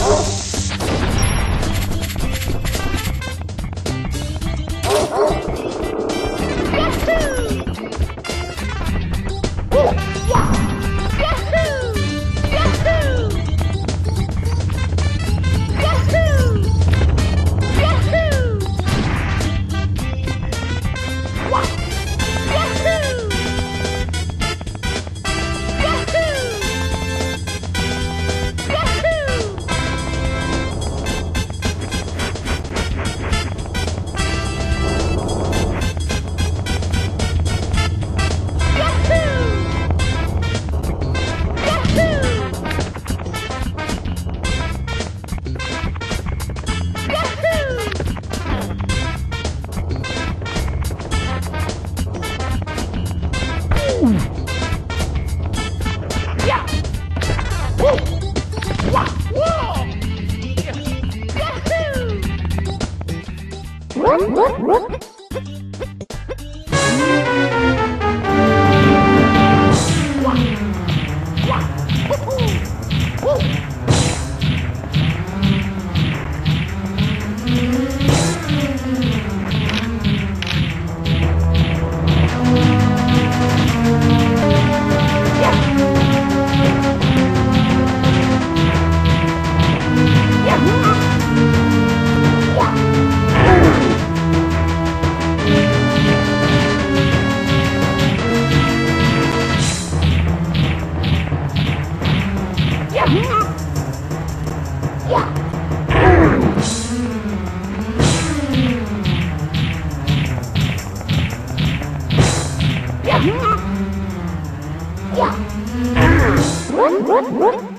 Oh. What? What?